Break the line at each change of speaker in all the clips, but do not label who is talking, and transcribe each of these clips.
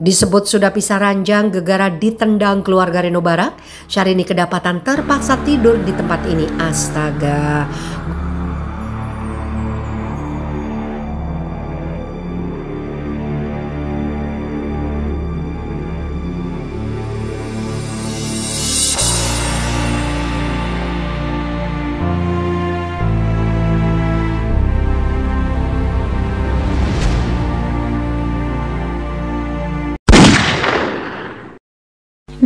Disebut sudah pisah ranjang gegara ditendang keluarga Reno Barak, Syahrini kedapatan terpaksa tidur di tempat ini. Astaga.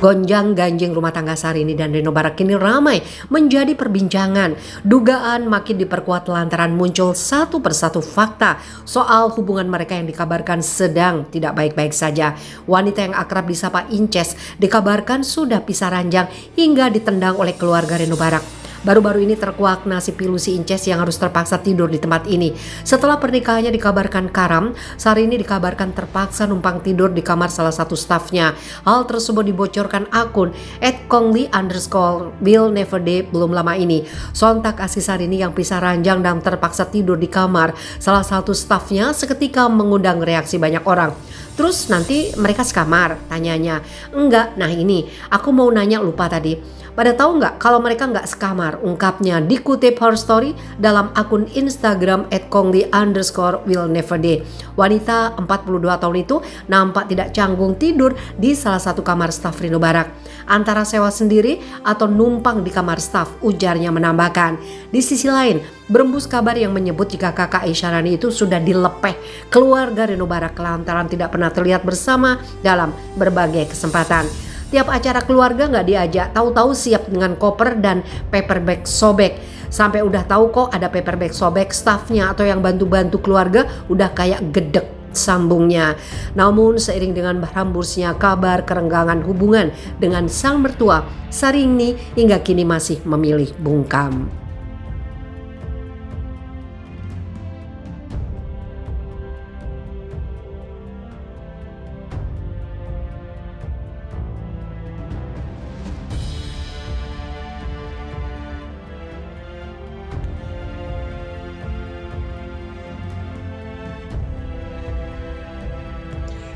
Gonjang ganjing rumah tangga Sarini dan Reno Barak kini ramai menjadi perbincangan. Dugaan makin diperkuat lantaran muncul satu persatu fakta soal hubungan mereka yang dikabarkan sedang tidak baik-baik saja. Wanita yang akrab disapa Inces dikabarkan sudah pisah ranjang hingga ditendang oleh keluarga Reno Barak. Baru-baru ini terkuak nasib pilu si Inces yang harus terpaksa tidur di tempat ini. Setelah pernikahannya dikabarkan karam, Sarini dikabarkan terpaksa numpang tidur di kamar salah satu stafnya. Hal tersebut dibocorkan akun @kongli underscore will never day belum lama ini. Sontak Asis Sarini yang pisah ranjang dan terpaksa tidur di kamar salah satu stafnya seketika mengundang reaksi banyak orang. Terus nanti mereka sekamar? Tanyanya. Enggak, nah ini aku mau nanya lupa tadi. Pada tahu nggak kalau mereka nggak sekamar? Ungkapnya dikutip Her Story dalam akun Instagram @kongli underscore will never day. Wanita 42 tahun itu nampak tidak canggung tidur di salah satu kamar staf Rino Barak. Antara sewa sendiri atau numpang di kamar staf, ujarnya menambahkan. Di sisi lain, berembus kabar yang menyebut jika kakak Isyarani itu sudah dilepeh keluarga Reno Barak lantaran tidak pernah terlihat bersama dalam berbagai kesempatan. Tiap acara keluarga nggak diajak, tahu-tahu siap dengan koper dan paperback sobek. Sampai udah tahu kok ada paperback sobek, staffnya atau yang bantu-bantu keluarga udah kayak gedek sambungnya. Namun seiring dengan berhambursnya kabar kerenggangan hubungan dengan sang mertua, Sarini hingga kini masih memilih bungkam.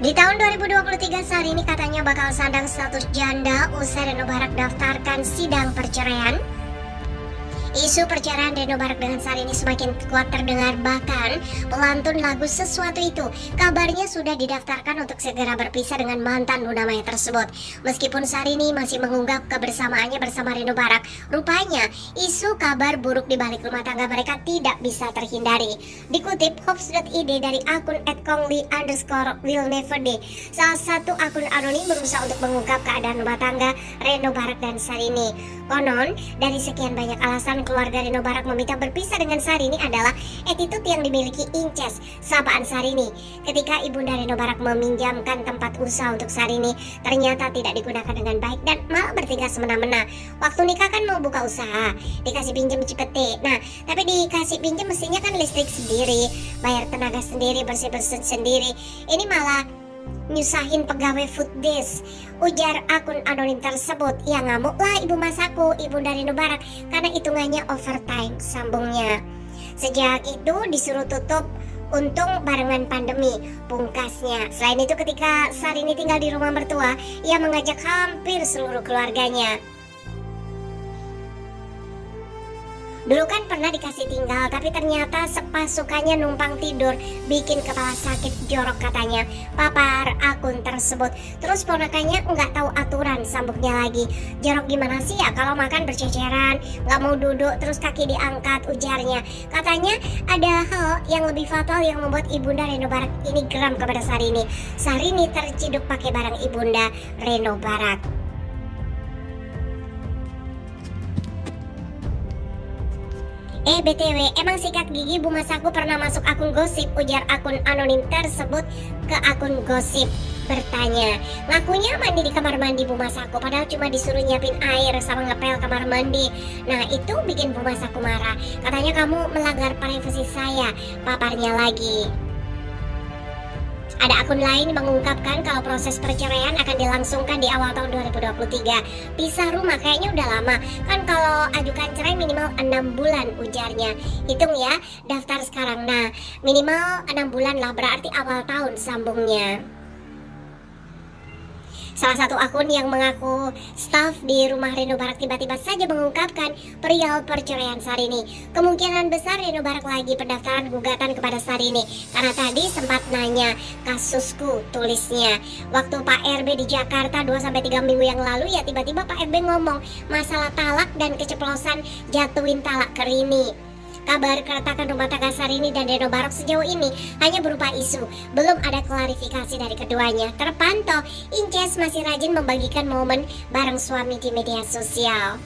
Di tahun 2023 saat ini katanya bakal sandang status janda usai Reno Barak daftarkan sidang perceraian Isu perceraian Reno Barak dengan Sari ini semakin kuat terdengar bahkan pelantun lagu sesuatu itu kabarnya sudah didaftarkan untuk segera berpisah dengan mantan Luna Maya tersebut. Meskipun Sari ini masih mengunggah kebersamaannya bersama Reno Barak, rupanya isu kabar buruk di balik rumah tangga mereka tidak bisa terhindari. Dikutip Hops.id dari akun @kongli underscore will never day, salah satu akun anonim berusaha untuk mengungkap keadaan rumah tangga Reno Barak dan Sarini. Konon, dari sekian banyak alasan keluarga Reno Barak meminta berpisah dengan Sarini adalah attitude yang dimiliki Inces, sapaan Sarini. Ketika Ibunda Reno Barak meminjamkan tempat usaha untuk Sarini, ternyata tidak digunakan dengan baik dan malah bertingkah semena-mena. Waktu nikah kan mau buka usaha, dikasih pinjam Cipete. Nah, tapi dikasih pinjam mestinya kan listrik sendiri, bayar tenaga sendiri, bersih-bersih sendiri. Ini malah nyusahin pegawai food desk ujar akun anonim tersebut. Ya ngamuklah ibu masaku ibu dari Nubarak karena hitungannya overtime sambungnya. Sejak itu disuruh tutup Untung barengan pandemi pungkasnya. Selain itu ketika Sarini tinggal di rumah mertua, ia mengajak hampir seluruh keluarganya Dulu kan pernah dikasih tinggal, tapi ternyata sepasukannya numpang tidur, bikin kepala sakit jorok katanya. Papar akun tersebut. Terus ponakannya nggak tahu aturan, sambungnya lagi. Jorok gimana sih ya kalau makan berceceran, nggak mau duduk, terus kaki diangkat, ujarnya. Katanya ada hal yang lebih fatal yang membuat ibunda Reno Barak ini geram kepada Sarini. Sarini terciduk pakai barang ibunda Reno Barak. Eh BTW, emang sikat gigi Bu Masaku pernah masuk akun gosip? Ujar akun anonim tersebut ke akun gosip. Bertanya Ngakunya mandi di kamar mandi Bu Masaku padahal cuma disuruh nyiapin air sama ngepel kamar mandi. Nah itu bikin Bu Masaku marah. Katanya kamu melanggar privasi saya. Paparnya lagi ada akun lain mengungkapkan kalau proses perceraian akan dilangsungkan di awal tahun 2023. Pisah rumah kayaknya udah lama. Kan kalau ajukan cerai minimal 6 bulan ujarnya. Hitung ya, daftar sekarang. Nah, minimal 6 bulan lah berarti awal tahun sambungnya. Salah satu akun yang mengaku staf di rumah Reno Barak tiba-tiba saja mengungkapkan perihal perceraian Sarini. Kemungkinan besar Reno Barak lagi pendaftaran gugatan kepada Sarini karena tadi sempat nanya kasusku tulisnya. Waktu Pak RB di Jakarta 2-3 minggu yang lalu ya tiba-tiba Pak RB ngomong masalah talak dan keceplosan jatuhin talak ke Rini. Kabar keretakan rumah tangga Sarini dan Deno Barok sejauh ini hanya berupa isu. Belum ada klarifikasi dari keduanya. Terpantau, Inces masih rajin membagikan momen bareng suami di media sosial.